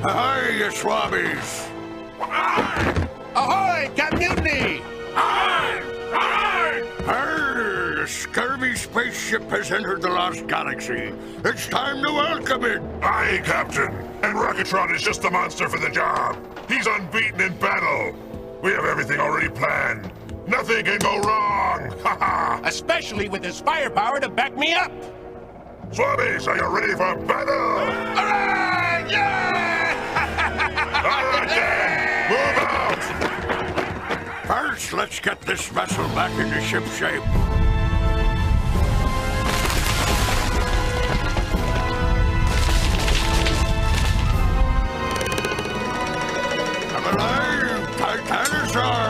Swabbies! Ahoy, Captain Mutiny! Arr, the scurvy spaceship has entered the Lost Galaxy. It's time to welcome it. Aye, Captain. And Rocketron is just the monster for the job. He's unbeaten in battle. We have everything already planned. Nothing can go wrong. Ha ha! Especially with his firepower to back me up! Swabbies, are you ready for battle? Hooray! Let's get this vessel back into ship shape. I'm alive! Titanisaur!